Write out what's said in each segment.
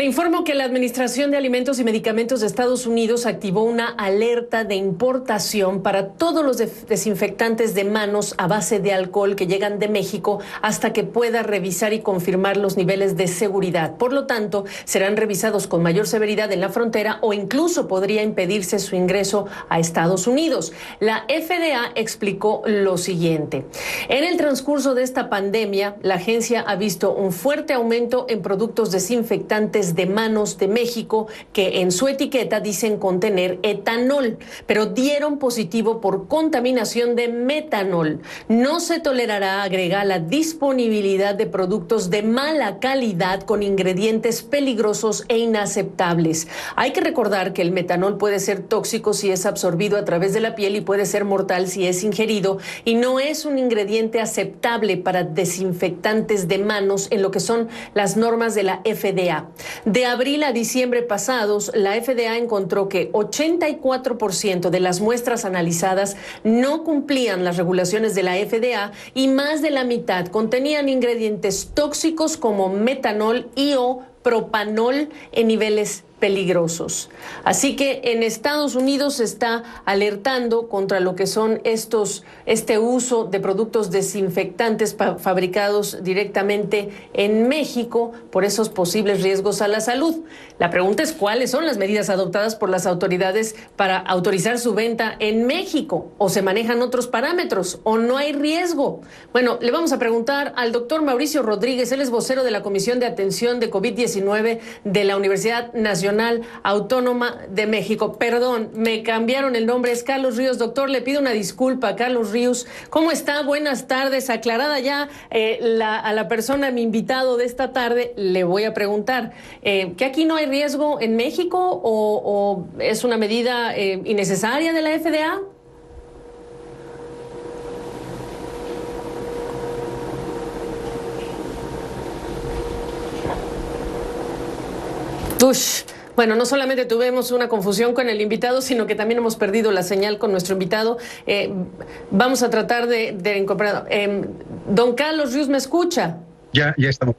Le informo que la Administración de Alimentos y Medicamentos de Estados Unidos activó una alerta de importación para todos los desinfectantes de manos a base de alcohol que llegan de México hasta que pueda revisar y confirmar los niveles de seguridad. Por lo tanto, serán revisados con mayor severidad en la frontera o incluso podría impedirse su ingreso a Estados Unidos. La FDA explicó lo siguiente. En el transcurso de esta pandemia, la agencia ha visto un fuerte aumento en productos desinfectantes de manos de México que en su etiqueta dicen contener etanol, pero dieron positivo por contaminación de metanol. No se tolerará, agrega, la disponibilidad de productos de mala calidad con ingredientes peligrosos e inaceptables. Hay que recordar que el metanol puede ser tóxico si es absorbido a través de la piel y puede ser mortal si es ingerido y no es un ingrediente aceptable para desinfectantes de manos en lo que son las normas de la FDA. De abril a diciembre pasados, la FDA encontró que 84% de las muestras analizadas no cumplían las regulaciones de la FDA y más de la mitad contenían ingredientes tóxicos como metanol y o propanol en niveles peligrosos. Así que en Estados Unidos se está alertando contra lo que son estos este uso de productos desinfectantes fabricados directamente en México por esos posibles riesgos a la salud. La pregunta es cuáles son las medidas adoptadas por las autoridades para autorizar su venta en México o se manejan otros parámetros o no hay riesgo. Bueno, le vamos a preguntar al doctor Mauricio Rodríguez, él es vocero de la Comisión de Atención de COVID-19 de la Universidad Nacional Autónoma de México. Perdón, me cambiaron el nombre, es Carlos Ríos. Doctor, le pido una disculpa, Carlos Ríos. ¿Cómo está? Buenas tardes. Aclarada ya eh, a la persona, mi invitado de esta tarde, le voy a preguntar, eh, ¿que aquí no hay riesgo en México o, es una medida eh, innecesaria de la FDA? Bueno, no solamente tuvimos una confusión con el invitado, sino que también hemos perdido la señal con nuestro invitado. Eh, vamos a tratar de, incorporar. Eh, don Carlos Ríos, ¿me escucha? Ya, ya estamos.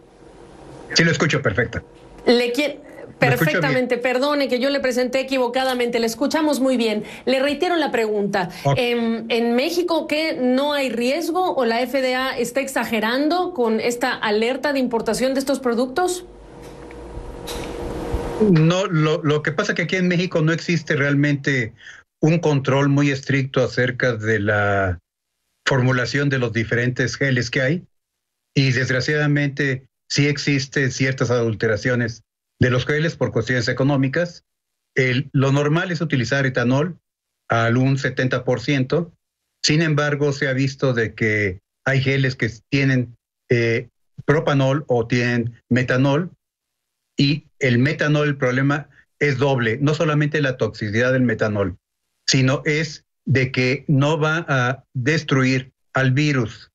Sí, lo escucho, perfecto. Le quiero. Perfectamente, perdone que yo le presenté equivocadamente, le escuchamos muy bien. Le reitero la pregunta. ¿En, ¿En, México qué no hay riesgo o la FDA está exagerando con esta alerta de importación de estos productos? No, lo, lo que pasa es que aquí en México no existe realmente un control muy estricto acerca de la formulación de los diferentes geles que hay y desgraciadamente sí existen ciertas adulteraciones de los geles por cuestiones económicas. Lo normal es utilizar etanol al un 70%, sin embargo se ha visto de que hay geles que tienen eh, propanol o tienen metanol y el metanol, el problema es doble, no solamente la toxicidad del metanol, sino es de que no va a destruir al virus.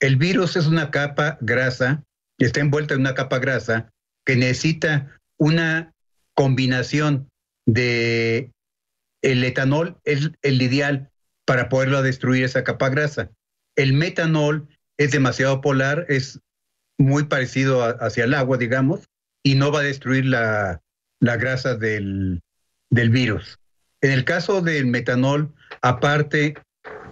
El virus es una capa grasa, está envuelta en una capa grasa que necesita una combinación de el etanol es el ideal para poderlo destruir esa capa grasa. El metanol es demasiado polar, es muy parecido hacia el agua, digamos, y no va a destruir la, grasa del, del virus. En el caso del metanol, aparte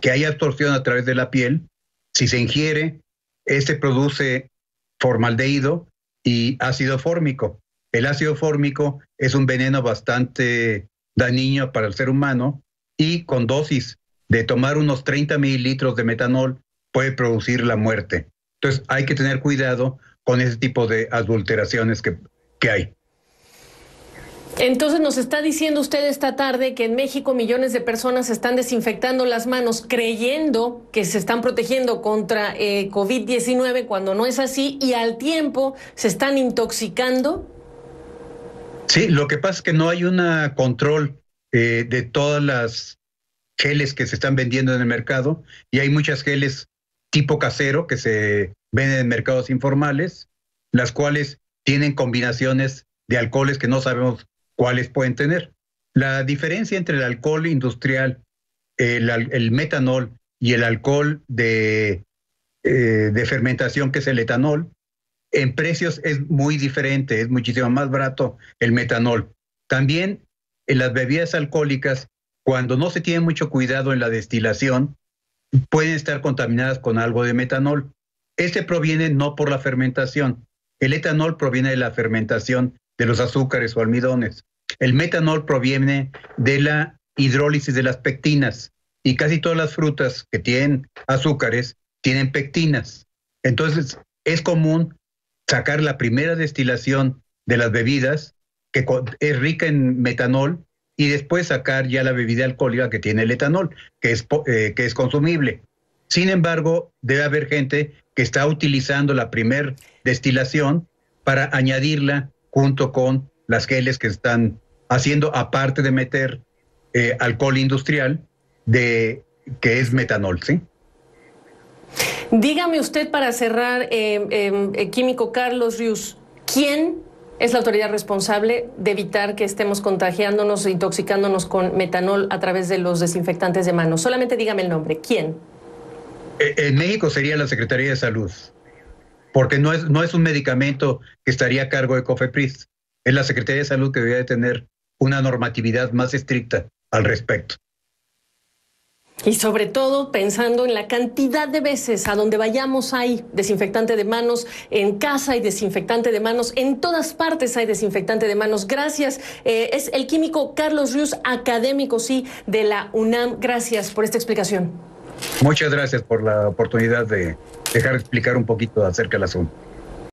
que hay absorción a través de la piel, si se ingiere, este produce formaldehído y ácido fórmico. El ácido fórmico es un veneno bastante dañino para el ser humano y con dosis de tomar unos 30 mililitros de metanol puede producir la muerte. Entonces hay que tener cuidado con ese tipo de adulteraciones que, que hay. Entonces nos está diciendo usted esta tarde que en México millones de personas están desinfectando las manos creyendo que se están protegiendo contra eh, COVID-19 cuando no es así y al tiempo se están intoxicando. Sí, lo que pasa es que no hay un control eh, de todas las geles que se están vendiendo en el mercado y hay muchas geles tipo casero que se venden en mercados informales, las cuales tienen combinaciones de alcoholes que no sabemos cuáles pueden tener. La diferencia entre el alcohol industrial, el, metanol y el alcohol eh, de fermentación, que es el etanol, en precios es muy diferente, es muchísimo más barato el metanol. También en las bebidas alcohólicas, cuando no se tiene mucho cuidado en la destilación, pueden estar contaminadas con algo de metanol. Este proviene no por la fermentación. El etanol proviene de la fermentación de los azúcares o almidones. El metanol proviene de la hidrólisis de las pectinas y casi todas las frutas que tienen azúcares tienen pectinas. Entonces, es común sacar la primera destilación de las bebidas, que es rica en metanol, y después sacar ya la bebida alcohólica que tiene el etanol, que es, eh, que es consumible. Sin embargo, debe haber gente que está utilizando la primer destilación para añadirla junto con las geles que están haciendo, aparte de meter eh, alcohol industrial, de, que es metanol, ¿sí? Dígame usted para cerrar, eh, químico Carlos Rius, ¿quién es la autoridad responsable de evitar que estemos contagiándonos, intoxicándonos con metanol a través de los desinfectantes de manos? Solamente dígame el nombre. ¿Quién? En México sería la Secretaría de Salud, porque no es, no es un medicamento que estaría a cargo de COFEPRIS. Es la Secretaría de Salud que debería tener una normatividad más estricta al respecto. Y sobre todo pensando en la cantidad de veces a donde vayamos hay desinfectante de manos, en casa hay desinfectante de manos, en todas partes hay desinfectante de manos. Gracias. Eh, es el químico Carlos Rius, académico, sí, de la UNAM. Gracias por esta explicación. Muchas gracias por la oportunidad de dejar explicar un poquito acerca del asunto.